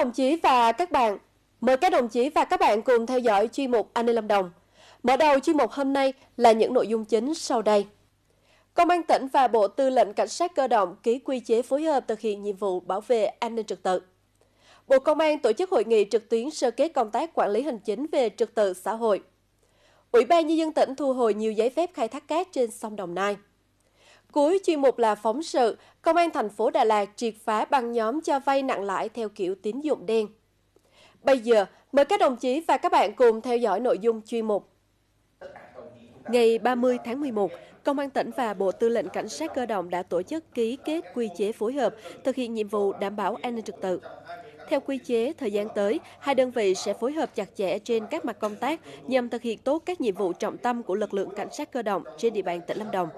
Đồng chí và các bạn. Mời các đồng chí và các bạn cùng theo dõi chuyên mục An ninh Lâm Đồng. Mở đầu chuyên mục hôm nay là những nội dung chính sau đây. Công an tỉnh và Bộ Tư lệnh Cảnh sát cơ động ký quy chế phối hợp thực hiện nhiệm vụ bảo vệ an ninh trật tự. Bộ Công an tổ chức hội nghị trực tuyến sơ kết công tác quản lý hành chính về trật tự xã hội. Ủy ban Nhân dân tỉnh thu hồi nhiều giấy phép khai thác cát trên sông Đồng Nai. Cuối chuyên mục là phóng sự, Công an thành phố Đà Lạt triệt phá băng nhóm cho vay nặng lãi theo kiểu tín dụng đen. Bây giờ, mời các đồng chí và các bạn cùng theo dõi nội dung chuyên mục. Ngày 30 tháng 11, Công an tỉnh và Bộ Tư lệnh Cảnh sát cơ động đã tổ chức ký kết quy chế phối hợp thực hiện nhiệm vụ đảm bảo an ninh trật tự. Theo quy chế, thời gian tới, hai đơn vị sẽ phối hợp chặt chẽ trên các mặt công tác nhằm thực hiện tốt các nhiệm vụ trọng tâm của lực lượng cảnh sát cơ động trên địa bàn tỉnh Lâm Đồng.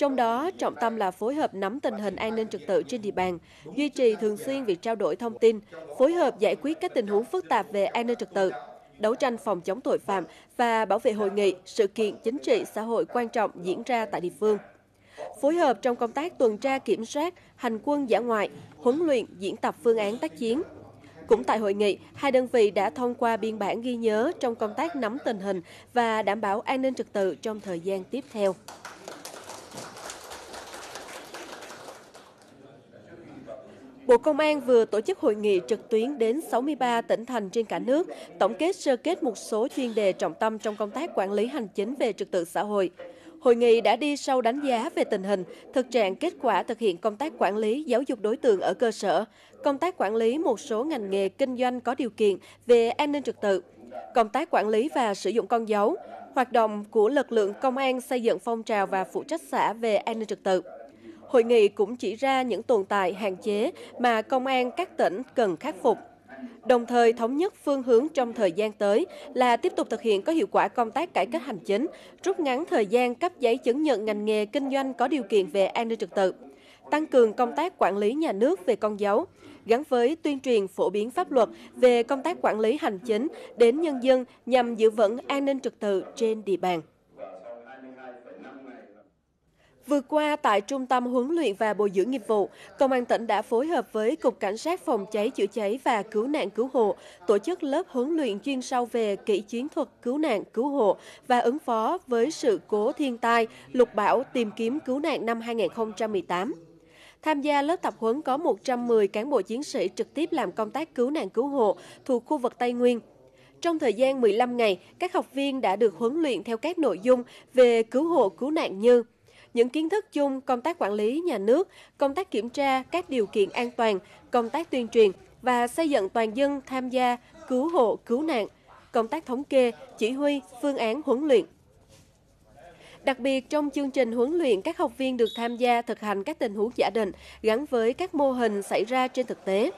Trong đó, trọng tâm là phối hợp nắm tình hình an ninh trật tự trên địa bàn, duy trì thường xuyên việc trao đổi thông tin, phối hợp giải quyết các tình huống phức tạp về an ninh trật tự, đấu tranh phòng chống tội phạm và bảo vệ hội nghị, sự kiện chính trị xã hội quan trọng diễn ra tại địa phương. Phối hợp trong công tác tuần tra kiểm soát, hành quân giả ngoại, huấn luyện, diễn tập phương án tác chiến. Cũng tại hội nghị, hai đơn vị đã thông qua biên bản ghi nhớ trong công tác nắm tình hình và đảm bảo an ninh trật tự trong thời gian tiếp theo. Bộ Công an vừa tổ chức hội nghị trực tuyến đến 63 tỉnh thành trên cả nước, tổng kết sơ kết một số chuyên đề trọng tâm trong công tác quản lý hành chính về trật tự xã hội. Hội nghị đã đi sâu đánh giá về tình hình, thực trạng kết quả thực hiện công tác quản lý giáo dục đối tượng ở cơ sở, công tác quản lý một số ngành nghề kinh doanh có điều kiện về an ninh trật tự, công tác quản lý và sử dụng con dấu, hoạt động của lực lượng công an xây dựng phong trào và phụ trách xã về an ninh trật tự. Hội nghị cũng chỉ ra những tồn tại, hạn chế mà công an các tỉnh cần khắc phục. Đồng thời thống nhất phương hướng trong thời gian tới là tiếp tục thực hiện có hiệu quả công tác cải cách hành chính, rút ngắn thời gian cấp giấy chứng nhận ngành nghề kinh doanh có điều kiện về an ninh trật tự, tăng cường công tác quản lý nhà nước về con dấu, gắn với tuyên truyền phổ biến pháp luật về công tác quản lý hành chính đến nhân dân nhằm giữ vững an ninh trật tự trên địa bàn. Vừa qua, tại Trung tâm huấn luyện và bồi dưỡng nghiệp vụ, Công an tỉnh đã phối hợp với Cục Cảnh sát phòng cháy chữa cháy và cứu nạn cứu hộ tổ chức lớp huấn luyện chuyên sâu về kỹ chiến thuật cứu nạn cứu hộ và ứng phó với sự cố thiên tai, lục bão tìm kiếm cứu nạn năm 2018. Tham gia lớp tập huấn có 110 cán bộ chiến sĩ trực tiếp làm công tác cứu nạn cứu hộ thuộc khu vực Tây Nguyên. Trong thời gian 15 ngày, các học viên đã được huấn luyện theo các nội dung về cứu hộ cứu nạn như những kiến thức chung công tác quản lý nhà nước, công tác kiểm tra các điều kiện an toàn, công tác tuyên truyền và xây dựng toàn dân tham gia cứu hộ cứu nạn, công tác thống kê, chỉ huy, phương án huấn luyện. Đặc biệt trong chương trình huấn luyện, các học viên được tham gia thực hành các tình huống giả định gắn với các mô hình xảy ra trên thực tế.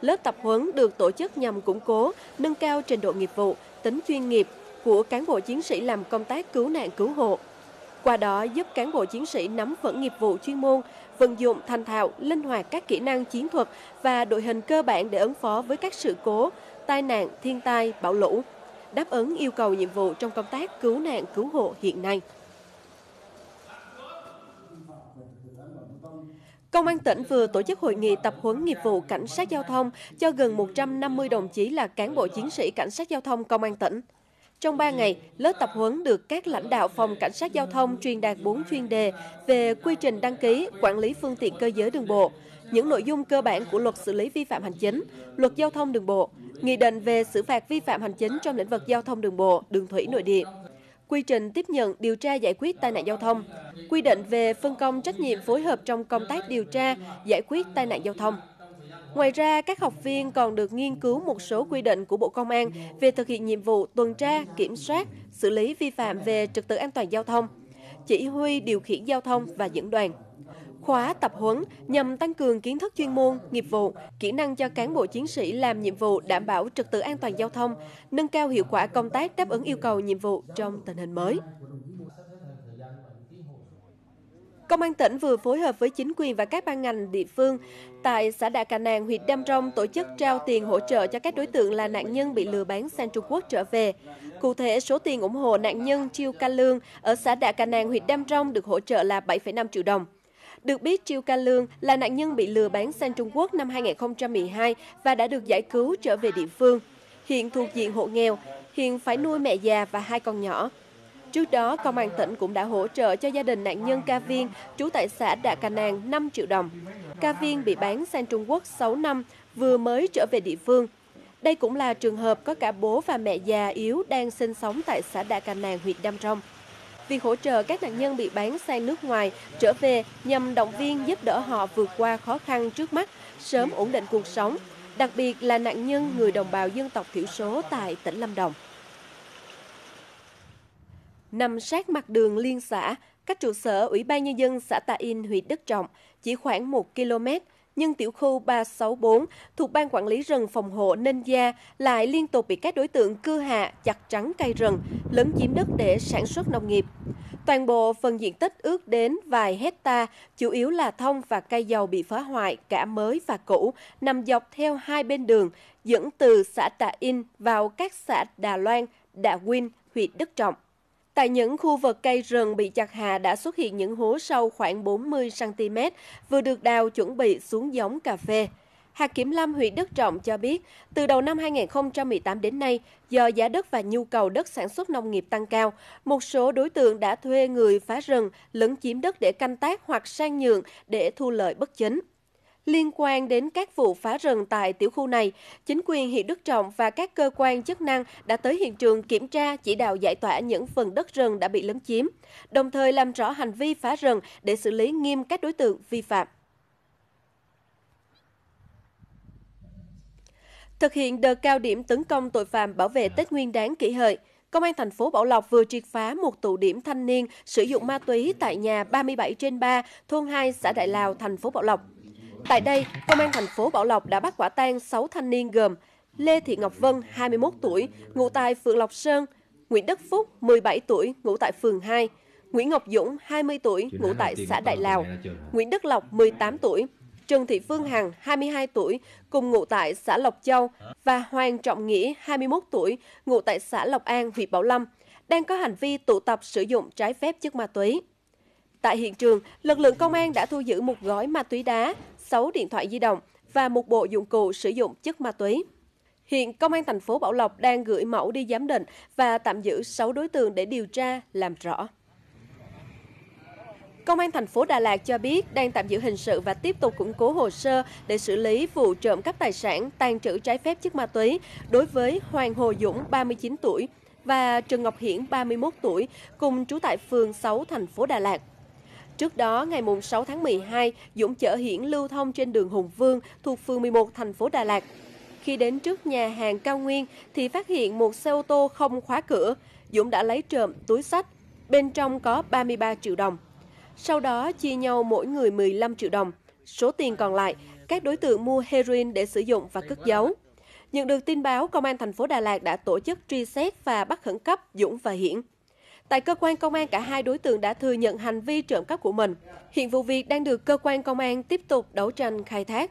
Lớp tập huấn được tổ chức nhằm củng cố, nâng cao trình độ nghiệp vụ, tính chuyên nghiệp của cán bộ chiến sĩ làm công tác cứu nạn cứu hộ, qua đó giúp cán bộ chiến sĩ nắm vững nghiệp vụ chuyên môn, vận dụng thành thạo, linh hoạt các kỹ năng chiến thuật và đội hình cơ bản để ứng phó với các sự cố, tai nạn, thiên tai, bão lũ, đáp ứng yêu cầu nhiệm vụ trong công tác cứu nạn cứu hộ hiện nay. Công an tỉnh vừa tổ chức hội nghị tập huấn nghiệp vụ cảnh sát giao thông cho gần 150 đồng chí là cán bộ chiến sĩ cảnh sát giao thông công an tỉnh. Trong 3 ngày, lớp tập huấn được các lãnh đạo phòng cảnh sát giao thông truyền đạt 4 chuyên đề về quy trình đăng ký, quản lý phương tiện cơ giới đường bộ, những nội dung cơ bản của luật xử lý vi phạm hành chính, luật giao thông đường bộ, nghị định về xử phạt vi phạm hành chính trong lĩnh vực giao thông đường bộ, đường thủy nội địa, quy trình tiếp nhận, điều tra giải quyết tai nạn giao thông, quy định về phân công trách nhiệm phối hợp trong công tác điều tra, giải quyết tai nạn giao thông. Ngoài ra, các học viên còn được nghiên cứu một số quy định của Bộ Công an về thực hiện nhiệm vụ tuần tra, kiểm soát, xử lý vi phạm về trật tự an toàn giao thông, chỉ huy điều khiển giao thông và dẫn đoàn. Khóa tập huấn nhằm tăng cường kiến thức chuyên môn, nghiệp vụ, kỹ năng cho cán bộ chiến sĩ làm nhiệm vụ đảm bảo trật tự an toàn giao thông, nâng cao hiệu quả công tác đáp ứng yêu cầu nhiệm vụ trong tình hình mới. Công an tỉnh vừa phối hợp với chính quyền và các ban ngành địa phương tại xã Đạ Cà Nàng, huyện Đam Rông tổ chức trao tiền hỗ trợ cho các đối tượng là nạn nhân bị lừa bán sang Trung Quốc trở về. Cụ thể, số tiền ủng hộ nạn nhân Chiêu Ca Lương ở xã Đạ Cà Nàng, huyện Đam Rông được hỗ trợ là 7,5 triệu đồng. Được biết, Chiêu Ca Lương là nạn nhân bị lừa bán sang Trung Quốc năm 2012 và đã được giải cứu trở về địa phương. Hiện thuộc diện hộ nghèo, hiện phải nuôi mẹ già và hai con nhỏ. Trước đó, Công an tỉnh cũng đã hỗ trợ cho gia đình nạn nhân Ca Viên, trú tại xã Đạ Cà Nàng 5 triệu đồng. Ca Viên bị bán sang Trung Quốc 6 năm, vừa mới trở về địa phương. Đây cũng là trường hợp có cả bố và mẹ già yếu đang sinh sống tại xã Đạ Cà Nàng, huyện Đam Rông. Việc hỗ trợ các nạn nhân bị bán sang nước ngoài trở về nhằm động viên giúp đỡ họ vượt qua khó khăn trước mắt, sớm ổn định cuộc sống, đặc biệt là nạn nhân người đồng bào dân tộc thiểu số tại tỉnh Lâm Đồng. Nằm sát mặt đường liên xã, cách trụ sở Ủy ban Nhân dân xã Tà In, huyện Đức Trọng, chỉ khoảng 1 km, nhưng tiểu khu 364 thuộc Ban Quản lý rừng phòng hộ Ninh Gia lại liên tục bị các đối tượng cưa hạ, chặt trắng cây rừng, lấn chiếm đất để sản xuất nông nghiệp. Toàn bộ phần diện tích ước đến vài hecta, chủ yếu là thông và cây dầu bị phá hoại cả mới và cũ, nằm dọc theo hai bên đường, dẫn từ xã Tà In vào các xã Đà Loan, Đà Quyên, huyện Đức Trọng. Tại những khu vực cây rừng bị chặt hạ đã xuất hiện những hố sâu khoảng 40cm, vừa được đào chuẩn bị xuống giống cà phê. Hạt Kiểm Lâm huyện Đức Trọng cho biết, từ đầu năm 2018 đến nay, do giá đất và nhu cầu đất sản xuất nông nghiệp tăng cao, một số đối tượng đã thuê người phá rừng, lấn chiếm đất để canh tác hoặc sang nhượng để thu lợi bất chính. Liên quan đến các vụ phá rừng tại tiểu khu này, chính quyền huyện Đức Trọng và các cơ quan chức năng đã tới hiện trường kiểm tra chỉ đạo giải tỏa những phần đất rừng đã bị lấn chiếm, đồng thời làm rõ hành vi phá rừng để xử lý nghiêm các đối tượng vi phạm. Thực hiện đợt cao điểm tấn công tội phạm bảo vệ Tết Nguyên đán kỷ hợi, Công an thành phố Bảo Lộc vừa triệt phá một tụ điểm thanh niên sử dụng ma túy tại nhà 37 trên 3, thôn 2, xã Đại Lào, thành phố Bảo Lộc. Tại đây, Công an thành phố Bảo Lộc đã bắt quả tang 6 thanh niên gồm Lê Thị Ngọc Vân, 21 tuổi, ngụ tại phường Lộc Sơn, Nguyễn Đức Phúc, 17 tuổi, ngụ tại phường 2, Nguyễn Ngọc Dũng, 20 tuổi, ngụ tại xã Đại Lào, Nguyễn Đức Lộc, 18 tuổi, Trần Thị Phương Hằng, 22 tuổi, cùng ngụ tại xã Lộc Châu và Hoàng Trọng Nghĩa, 21 tuổi, ngụ tại xã Lộc An, huyện Bảo Lâm, đang có hành vi tụ tập sử dụng trái phép chất ma túy. Tại hiện trường, lực lượng công an đã thu giữ một gói ma túy đá, 6 điện thoại di động và một bộ dụng cụ sử dụng chất ma túy. Hiện Công an thành phố Bảo Lộc đang gửi mẫu đi giám định và tạm giữ 6 đối tượng để điều tra, làm rõ. Công an thành phố Đà Lạt cho biết đang tạm giữ hình sự và tiếp tục củng cố hồ sơ để xử lý vụ trộm cắp tài sản, tàn trữ trái phép chất ma túy đối với Hoàng Hồ Dũng, 39 tuổi, và Trần Ngọc Hiển, 31 tuổi, cùng trú tại phường 6, thành phố Đà Lạt. Trước đó, ngày 6 tháng 12, Dũng chở Hiển lưu thông trên đường Hùng Vương thuộc phường 11 thành phố Đà Lạt. Khi đến trước nhà hàng Cao Nguyên thì phát hiện một xe ô tô không khóa cửa. Dũng đã lấy trộm túi sách, bên trong có 33 triệu đồng. Sau đó chia nhau mỗi người 15 triệu đồng. Số tiền còn lại, các đối tượng mua heroin để sử dụng và cất giấu. Nhận được tin báo, Công an thành phố Đà Lạt đã tổ chức truy xét và bắt khẩn cấp Dũng và Hiển. Tại cơ quan công an, cả hai đối tượng đã thừa nhận hành vi trộm cắp của mình. Hiện vụ việc đang được cơ quan công an tiếp tục đấu tranh khai thác.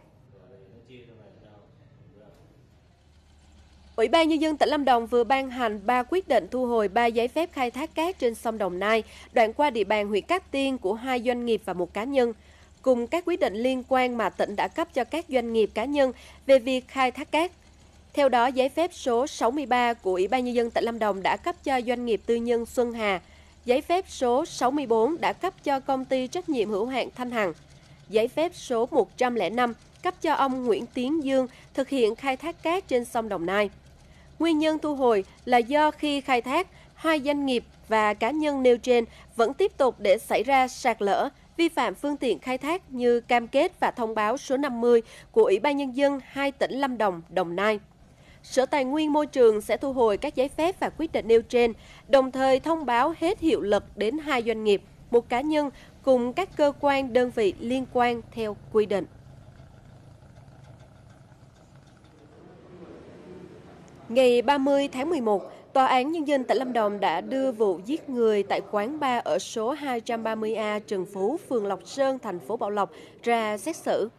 Ủy ban Nhân dân tỉnh Lâm Đồng vừa ban hành 3 quyết định thu hồi 3 giấy phép khai thác cát trên sông Đồng Nai, đoạn qua địa bàn huyện Cát Tiên của hai doanh nghiệp và một cá nhân, cùng các quyết định liên quan mà tỉnh đã cấp cho các doanh nghiệp cá nhân về việc khai thác cát. Theo đó, giấy phép số 63 của Ủy ban Nhân dân tỉnh Lâm Đồng đã cấp cho doanh nghiệp tư nhân Xuân Hà, giấy phép số 64 đã cấp cho công ty trách nhiệm hữu hạn Thanh Hằng, giấy phép số 105 cấp cho ông Nguyễn Tiến Dương thực hiện khai thác cát trên sông Đồng Nai. Nguyên nhân thu hồi là do khi khai thác, hai doanh nghiệp và cá nhân nêu trên vẫn tiếp tục để xảy ra sạt lở, vi phạm phương tiện khai thác như cam kết và thông báo số 50 của Ủy ban Nhân dân hai tỉnh Lâm Đồng, Đồng Nai. Sở Tài nguyên Môi trường sẽ thu hồi các giấy phép và quyết định nêu trên, đồng thời thông báo hết hiệu lực đến hai doanh nghiệp, một cá nhân cùng các cơ quan đơn vị liên quan theo quy định. Ngày 30 tháng 11, Tòa án Nhân dân tỉnh Lâm Đồng đã đưa vụ giết người tại quán bar ở số 230A Trần Phú, phường Lộc Sơn, thành phố Bảo Lộc ra xét xử.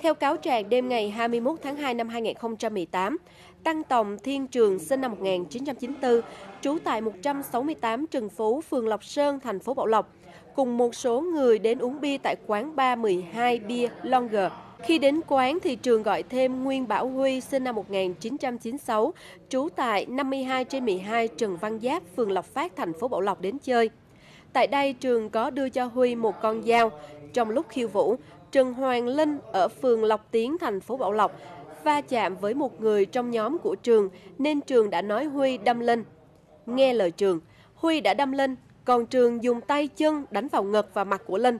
Theo cáo trạng đêm ngày 21 tháng 2 năm 2018, Tăng Tòng Thiên Trường sinh năm 1994, trú tại 168 Trần Phú, phường Lộc Sơn, thành phố Bảo Lộc, cùng một số người đến uống bia tại quán 312 Bia Longer. Khi đến quán thì Trường gọi thêm Nguyên Bảo Huy sinh năm 1996, trú tại 52 trên 12 Trần Văn Giáp, phường Lộc Phát, thành phố Bảo Lộc đến chơi. Tại đây, Trường có đưa cho Huy một con dao. Trong lúc khiêu vũ, Trần Hoàng Linh ở phường Lộc Tiến, thành phố Bảo Lộc va chạm với một người trong nhóm của Trường nên Trường đã nói Huy đâm Linh. Nghe lời Trường, Huy đã đâm Linh, còn Trường dùng tay chân đánh vào ngực và mặt của Linh.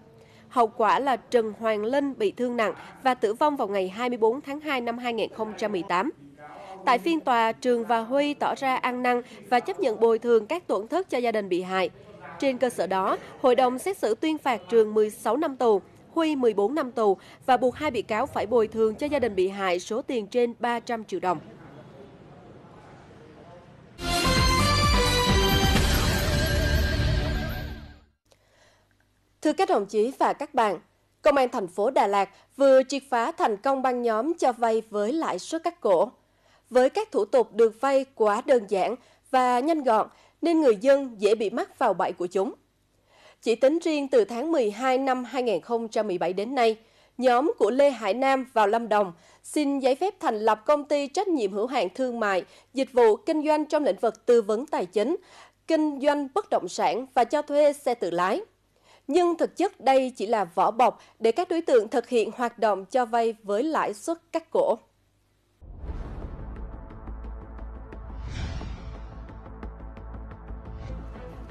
Hậu quả là Trần Hoàng Linh bị thương nặng và tử vong vào ngày 24 tháng 2 năm 2018. Tại phiên tòa, Trường và Huy tỏ ra ăn năn và chấp nhận bồi thường các tổn thất cho gia đình bị hại. Trên cơ sở đó, hội đồng xét xử tuyên phạt Trường 16 năm tù, Huy 14 năm tù và buộc hai bị cáo phải bồi thường cho gia đình bị hại số tiền trên 300 triệu đồng. Thưa các đồng chí và các bạn, Công an thành phố Đà Lạt vừa triệt phá thành công băng nhóm cho vay với lãi suất cắt cổ. Với các thủ tục được vay quá đơn giản và nhanh gọn nên người dân dễ bị mắc vào bẫy của chúng. Chỉ tính riêng từ tháng 12 năm 2017 đến nay, nhóm của Lê Hải Nam vào Lâm Đồng xin giấy phép thành lập công ty trách nhiệm hữu hạn thương mại, dịch vụ kinh doanh trong lĩnh vực tư vấn tài chính, kinh doanh bất động sản và cho thuê xe tự lái. Nhưng thực chất đây chỉ là vỏ bọc để các đối tượng thực hiện hoạt động cho vay với lãi suất cắt cổ.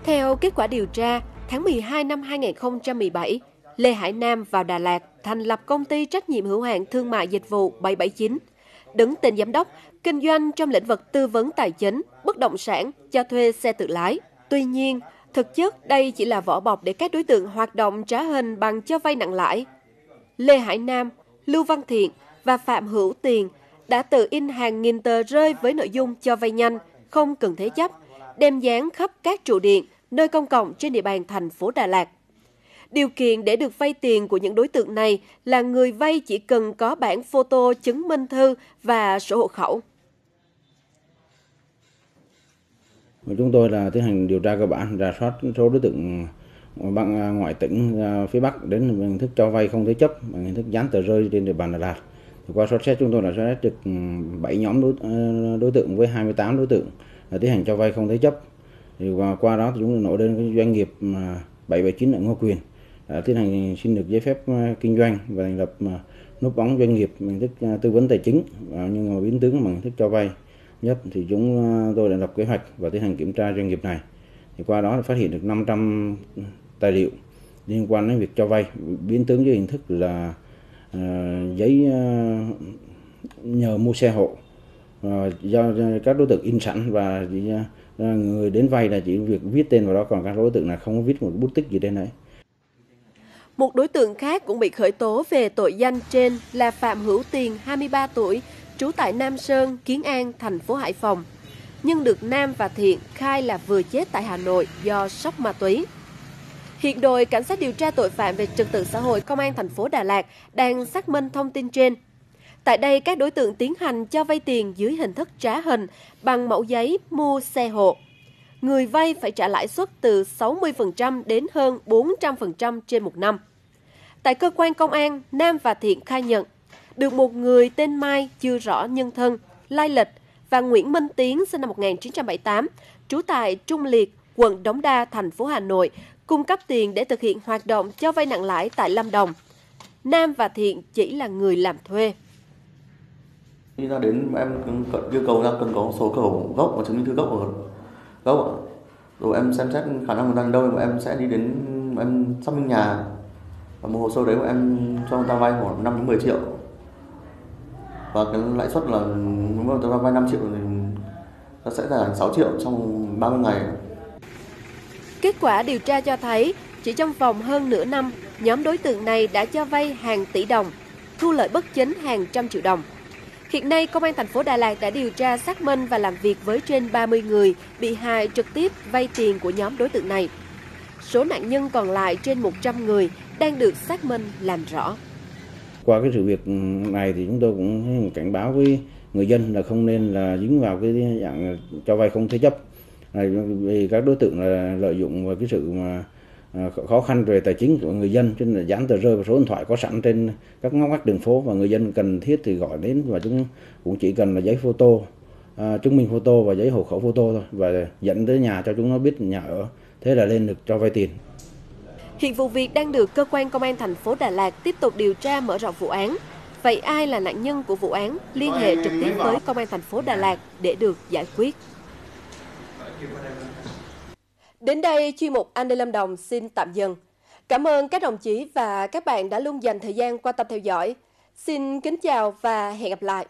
Theo kết quả điều tra, tháng 12 năm 2017, Lê Hải Nam vào Đà Lạt thành lập công ty trách nhiệm hữu hạn thương mại dịch vụ 779, đứng tên giám đốc, kinh doanh trong lĩnh vực tư vấn tài chính, bất động sản, cho thuê xe tự lái. Tuy nhiên, thực chất đây chỉ là vỏ bọc để các đối tượng hoạt động trá hình bằng cho vay nặng lãi. Lê Hải Nam, Lưu Văn Thiện và Phạm Hữu Tiền đã tự in hàng nghìn tờ rơi với nội dung cho vay nhanh, không cần thế chấp, đem dán khắp các trụ điện, nơi công cộng trên địa bàn thành phố Đà Lạt. Điều kiện để được vay tiền của những đối tượng này là người vay chỉ cần có bản photo chứng minh thư và sổ hộ khẩu. Chúng tôi là tiến hành điều tra cơ bản, rà soát số đối tượng bằng à, ngoại tỉnh à, phía Bắc đến bằng hình thức cho vay không thế chấp bằng hình thức dán tờ rơi trên địa bàn Đà Lạt. Qua soát xét chúng tôi đã soát được ừ, 7 nhóm đối, à, đối tượng với 28 đối tượng tiến hành cho vay không thế chấp thì qua, qua đó thì chúng tôi nổi lên cái doanh nghiệp 779 ở Ngô Quyền đã tiến hành xin được giấy phép à, kinh doanh và thành lập à, núp bóng doanh nghiệp bằng thức à, tư vấn tài chính nhưng mà biến tướng bằng thức cho vay. Nhất thì chúng tôi đã lập kế hoạch và tiến hành kiểm tra doanh nghiệp này. Thì qua đó phát hiện được 500 tài liệu liên quan đến việc cho vay. Biến tướng dưới hình thức là uh, giấy uh, nhờ mua xe hộ uh, do các đối tượng in sẵn và uh, người đến vay là chỉ việc viết tên vào đó còn các đối tượng là không có viết một bút tích gì trên đấy. Một đối tượng khác cũng bị khởi tố về tội danh trên là Phạm Hữu Tiền, 23 tuổi, trú tại Nam Sơn, Kiến An, thành phố Hải Phòng. Nhưng được Nam và Thiện khai là vừa chết tại Hà Nội do sốc ma túy. Hiện đội Cảnh sát điều tra tội phạm về trật tự xã hội Công an thành phố Đà Lạt đang xác minh thông tin trên. Tại đây, các đối tượng tiến hành cho vay tiền dưới hình thức trá hình bằng mẫu giấy mua xe hộ. Người vay phải trả lãi suất từ 60% đến hơn 400% trên một năm. Tại cơ quan công an, Nam và Thiện khai nhận được một người tên Mai chưa rõ nhân thân, lai lịch và Nguyễn Minh Tiến sinh năm 1978, trú tại Trung Liệt, quận Đống Đa, thành phố Hà Nội, cung cấp tiền để thực hiện hoạt động cho vay nặng lãi tại Lâm Đồng. Nam và Thiện chỉ là người làm thuê. Khi ra đến em yêu cầu ra cần có số khẩu gốc và chứng minh thư gốc ở gốc rồi em xem xét khả năng người ta đâu mà em sẽ đi đến em xác minh nhà. Và một hồ sơ đấy mà em cho người ta vay khoảng 5 đến 10 triệu. Và cái lãi suất là nếu mà người ta vay 5 triệu thì ta sẽ trả 6 triệu trong 30 ngày. Kết quả điều tra cho thấy chỉ trong vòng hơn nửa năm, nhóm đối tượng này đã cho vay hàng tỷ đồng, thu lợi bất chính hàng trăm triệu đồng. Hiện nay, Công an thành phố Đà Lạt đã điều tra xác minh và làm việc với trên 30 người bị hại trực tiếp vay tiền của nhóm đối tượng này. Số nạn nhân còn lại trên 100 người đang được xác minh làm rõ. Qua cái sự việc này thì chúng tôi cũng cảnh báo với người dân là không nên là dính vào cái dạng cho vay không thế chấp. Vì các đối tượng là lợi dụng vào cái sự mà Ờ, khó khăn về tài chính của người dân cho nên là dán tờ rơi và số điện thoại có sẵn trên các ngóc ngách đường phố và người dân cần thiết thì gọi đến và chúng cũng chỉ cần là giấy photo à, chứng minh photo và giấy hộ khẩu photo thôi và dẫn tới nhà cho chúng nó biết nhà ở thế là lên được cho vay tiền Hiện vụ việc đang được cơ quan công an thành phố Đà Lạt tiếp tục điều tra mở rộng vụ án. Vậy ai là nạn nhân của vụ án liên hệ trực tiếp với công an thành phố Đà Lạt để được giải quyết. Đến đây, chuyên mục An ninh Lâm Đồng xin tạm dừng. Cảm ơn các đồng chí và các bạn đã luôn dành thời gian quan tâm theo dõi. Xin kính chào và hẹn gặp lại.